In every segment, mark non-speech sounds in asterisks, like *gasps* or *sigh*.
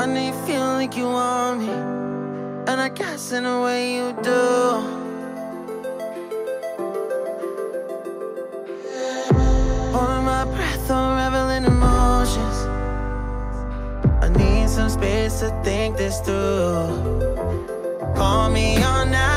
I know you feel like you want me, and I guess in a way you do. Holding my breath, I'm reveling emotions. I need some space to think this through. Call me all night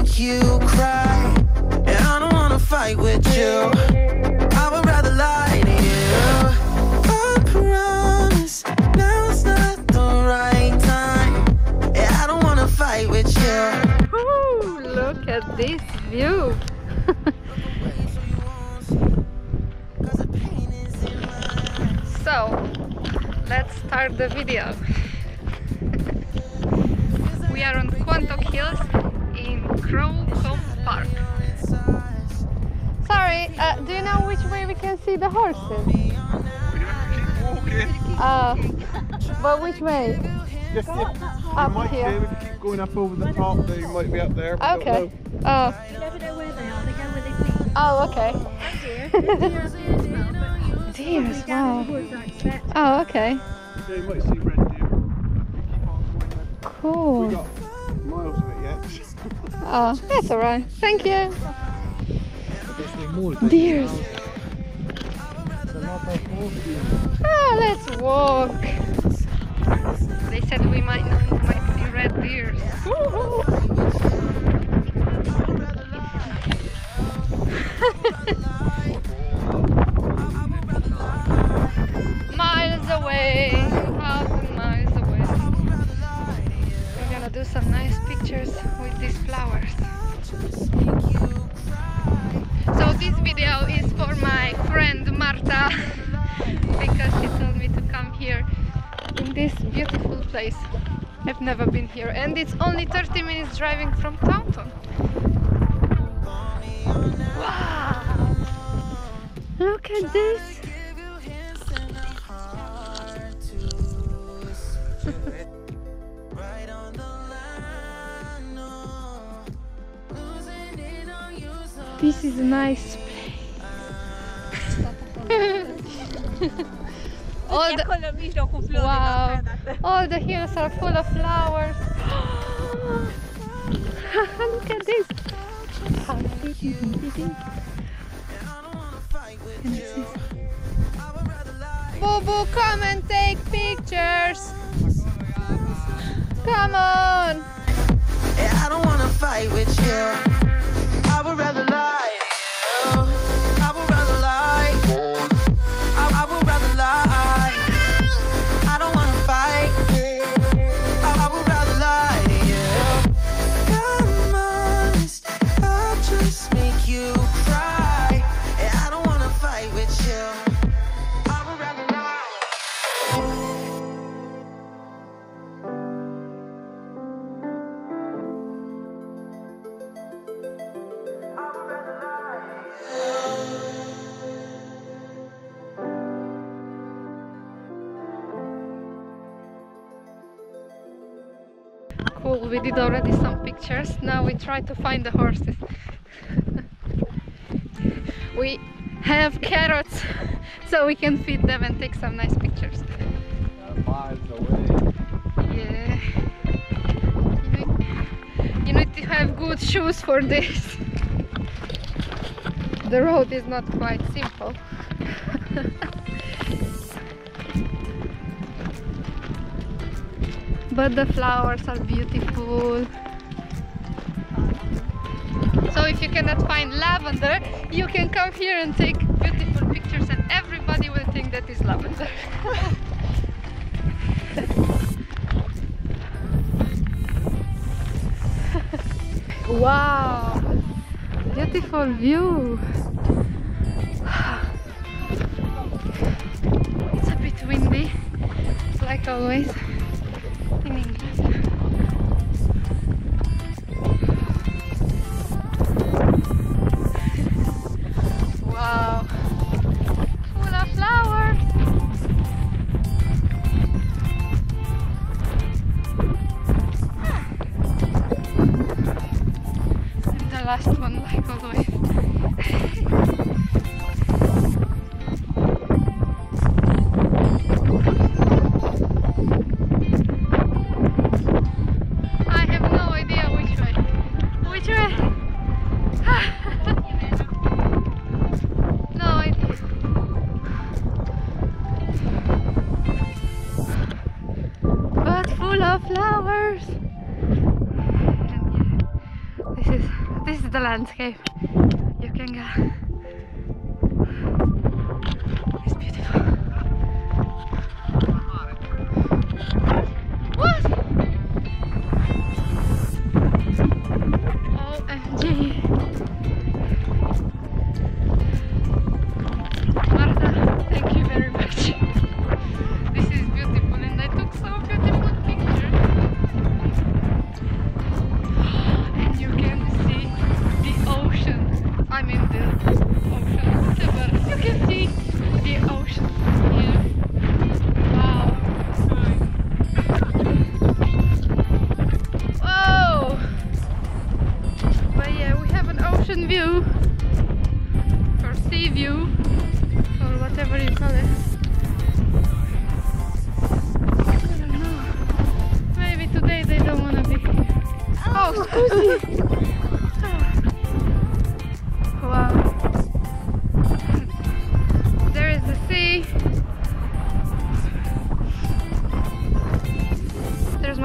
you cry. And I don't wanna fight with you. I would rather lie to you. I promise now's not the right time. And I don't wanna fight with you. Ooh, look at this view. *laughs* so, let's start the video. *laughs* we are on Quantock Hills Crow Cove Park. Sorry, uh, do you know which way we can see the horses? We have to keep walking. Uh, but which way? Just if, you Up might here. be able to keep going up over the top they might be up there. Okay. know. Oh, You never know where they are, they go where they please. oh, okay. Deer, deer deer as well, Deers, wow. in the woods like that. Oh, okay. Yeah, you might see red deer. Keep on going there. Cool. We got miles of it yet. Oh, that's alright. Thank you. I guess they more. Deers. It's a lot of walking. Oh, let's walk. They said we might might see red deer. *laughs* miles away, some nice pictures with these flowers. So this video is for my friend Marta *laughs* because she told me to come here in this beautiful place. I've never been here and it's only 30 minutes driving from Taunton. Wow! Look at this! This is a nice place. *laughs* all the, wow! All the hills are full of flowers. *gasps* Look at this. How pretty it is. And this is- Boo Boo, come and take pictures. Come on. I don't wanna fight with you. I would rather Cool, we did already some pictures. Now we try to find the horses. *laughs* we have carrots so we can feed them and take some nice pictures. Yeah. You need, you need to have good shoes for this. *laughs* The road is not quite simple. *laughs* but the flowers are beautiful. So if you cannot find lavender, you can come here and take beautiful pictures and everybody will think that is lavender. *laughs* wow! Beautiful view! *sighs* It's a bit windy, like always landscape.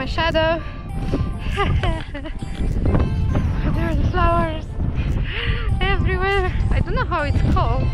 my shadow. *laughs* there are flowers everywhere. I don't know how it's called.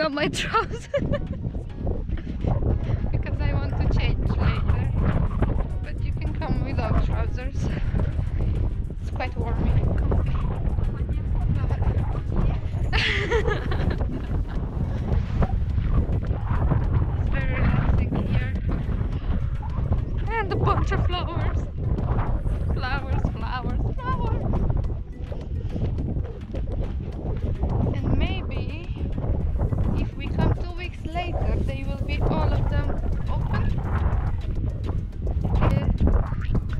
up my trousers. *laughs* open.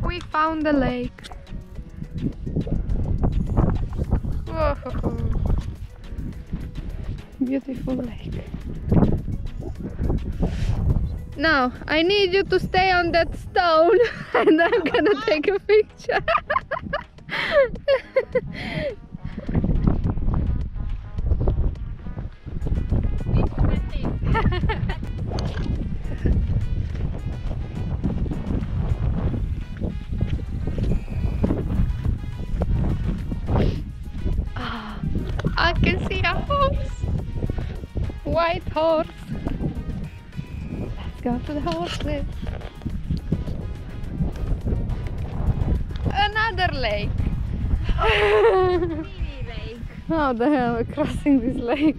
We found the lake. Beautiful lake. Now, I need you to stay on that stone *laughs* and I'm gonna take a picture. *laughs* horse. Let's go to the horses. Another lake. *laughs* Oh, lake. How the hell are we crossing this lake?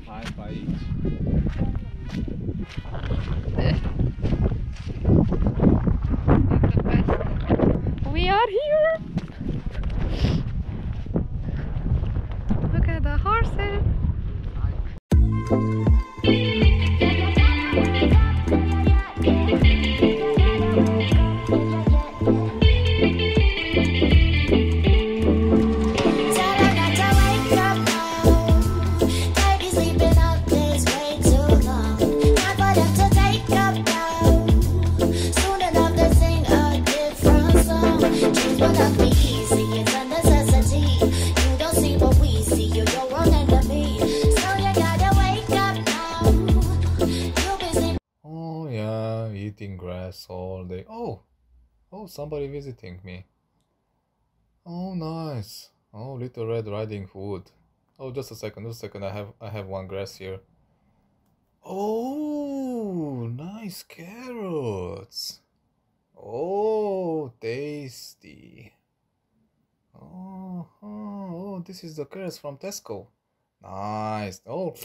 All day. Oh, oh, somebody visiting me. Oh, nice. Oh, Little Red Riding Hood. Oh, just a second, just a second. I have I have one grass here. Oh, nice carrots. Oh, tasty. Oh, oh, oh, this is the carrots from Tesco. Nice. Oh,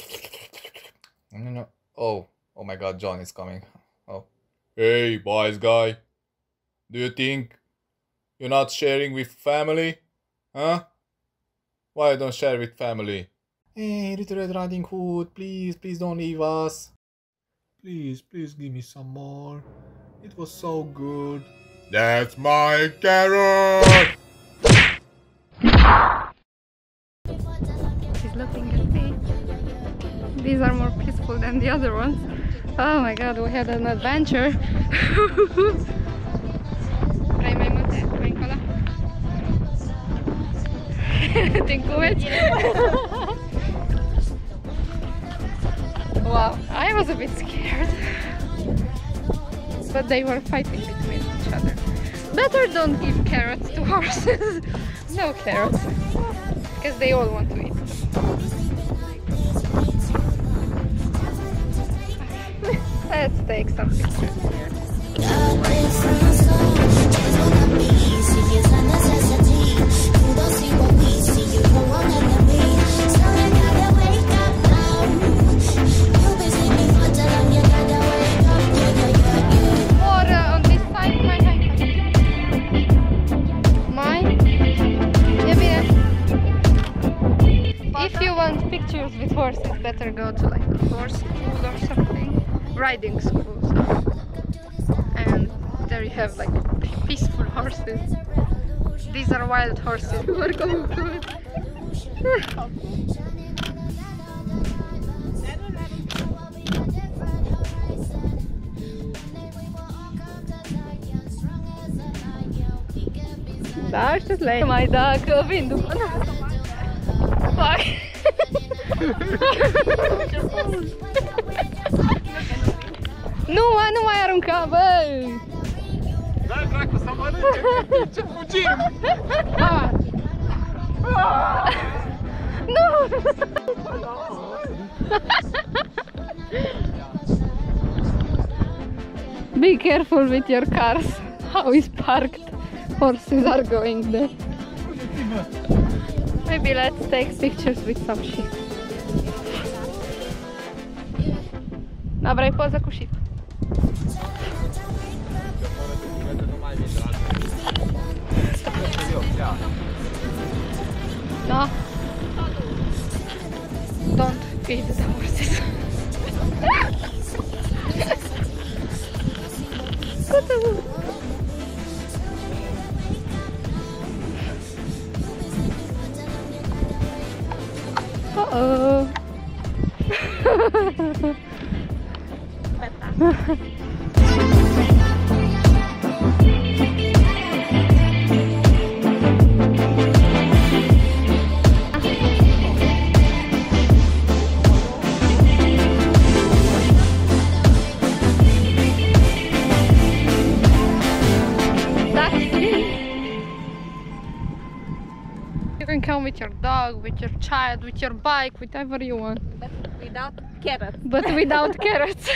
no, no. Oh, oh my God, John is coming. Oh, hey, boys, guy. Do you think you're not sharing with family? Huh? Why don't share with family? Hey, Little Red Riding Hood, please, please don't leave us. Please, please give me some more. It was so good. That's my carrot! She's looking at me. These are more peaceful than the other ones. Oh my god, we had an adventure. *laughs* *laughs* *laughs* Wow, I was a bit scared. But they were fighting between each other. Better don't give carrots to horses. no carrots. Because they all want to eat. Let's take some pictures here. If you want pictures with horses, better go to like horse school or something. Riding school. So. And there you have like peaceful horses. These are wild horses. *laughs* who are going through it. Da, știți la mai dacă vin după Hai! Nu, mă, nu mai arunca, bă! Dai dracu să mănânce, ce fugim! Ah. Nu! Be careful with your cars. How is parked? Horses are going there. Maybe let's take pictures with some sheep. Da, vrei poză cu sheep? No. Don't feed the horses. *laughs* Kutu. Dog, with your child, with your bike, whatever you want. But Without carrots. but without *laughs* carrots.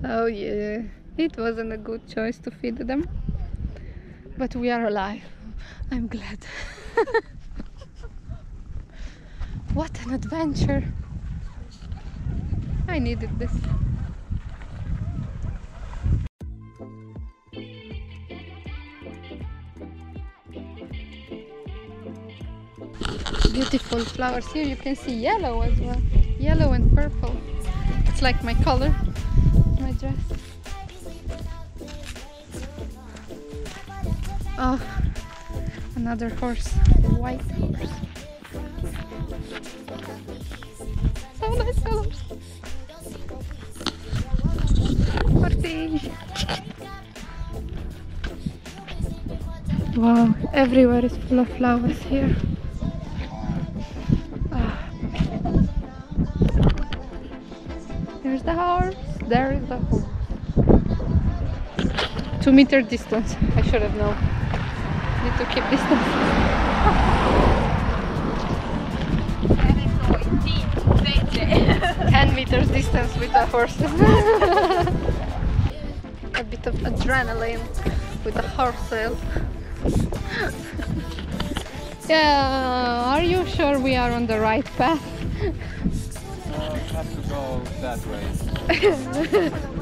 so yeah, it wasn't a good choice to feed them, but we are alive. I'm glad. *laughs* what an adventure! I needed this. Beautiful flowers here. You can see yellow as well, yellow and purple. It's like my color, my dress. Oh, another horse, a white horse. So nice colors. Horse. Wow, everywhere is full of flowers here. Two meter distance, I should have known. Need to keep distance. 10 meters distance with the horses. *laughs* A bit of adrenaline with the horses. yeah, are you sure we are on the right path? Uh, have to go that way. *laughs*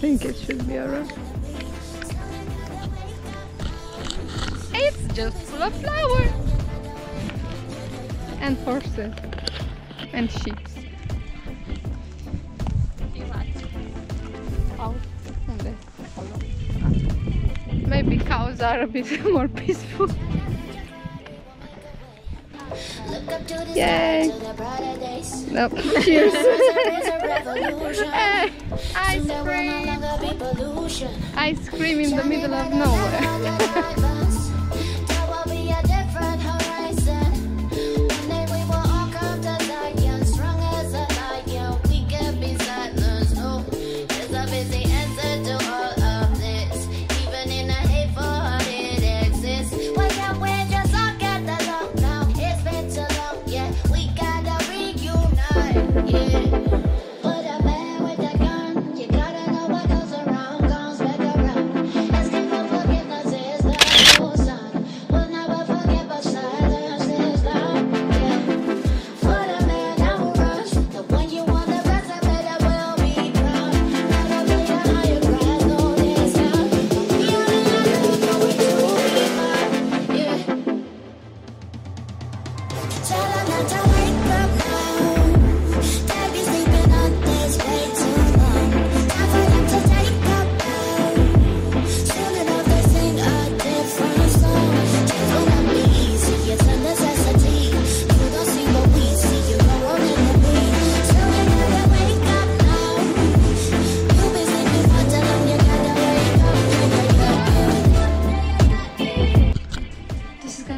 think it should be alright. It's just full of flowers and horses and sheep. Maybe cows are a bit *laughs* more peaceful. Yay. sky to the brighter days. Nope. *laughs* Cheers. It's a revolution. hey, ice Soon there will no cream. longer be pollution. Ice cream in the middle of nowhere. *laughs*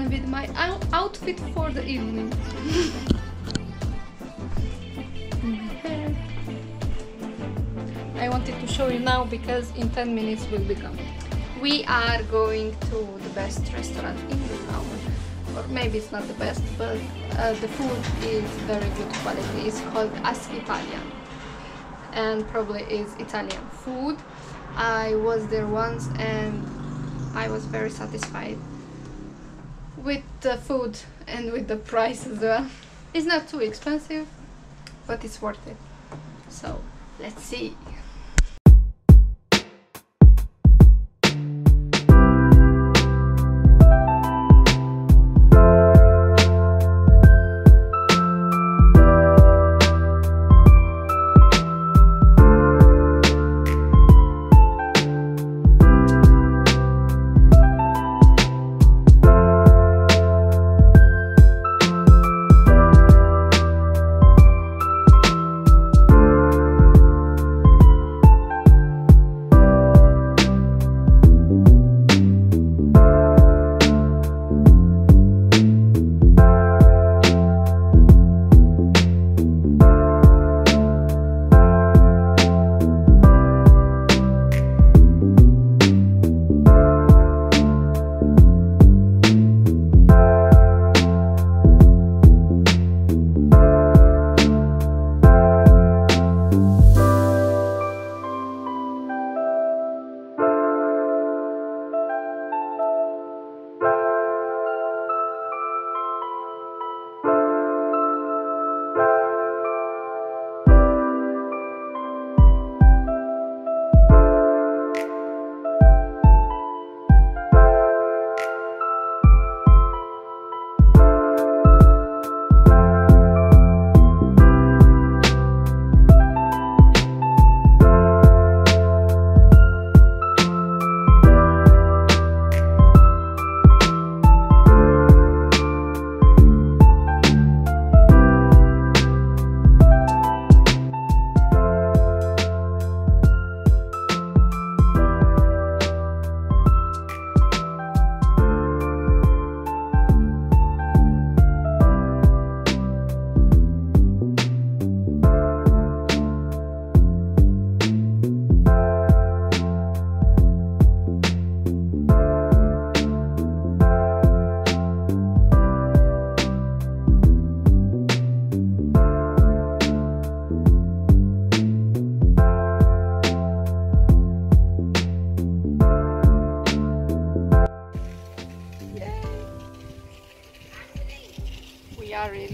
This is gonna be my ou- outfit for the evening. I wanted to show you now because in 10 minutes we'll be gone. We are going to the best restaurant in the town. Or maybe it's not the best, but uh, the food is very good quality. It's called Ask Italian and probably is Italian food. I was there once and I was very satisfied with the food and with the price as well. It's not too expensive, but it's worth it. So let's see.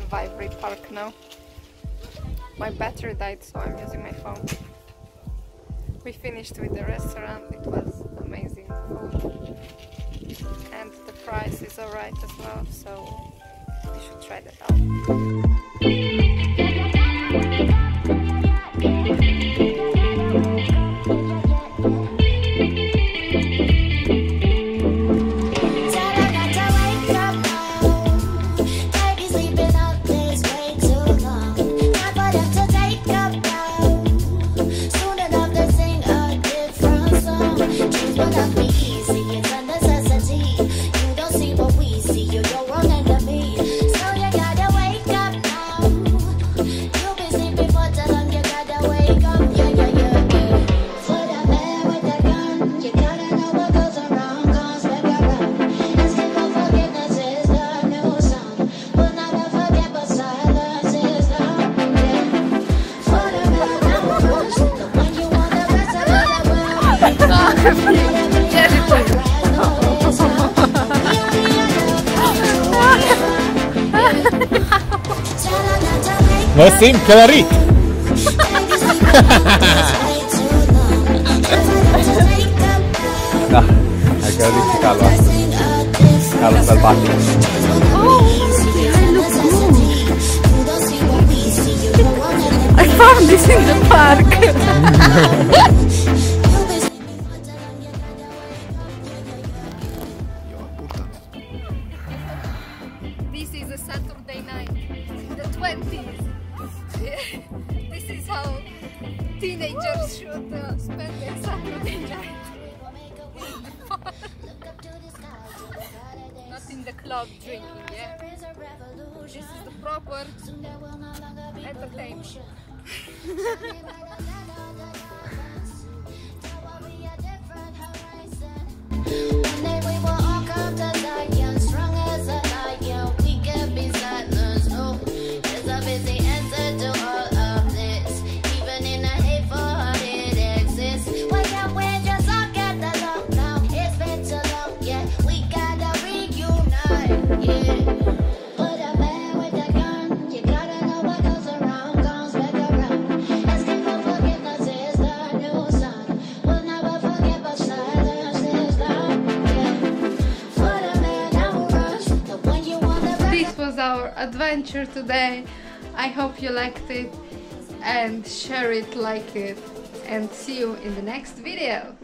in Park now. My battery died, so I'm using my phone. We finished with the restaurant, it was amazing food. And the price is alright as well, so you should try that out. Sim, queda ric! da, hai căzut și calul asta. Calul. Oh, I look. I found this in the park. *laughs* adventure today. I hope you liked it and share it, like it and see you in the next video.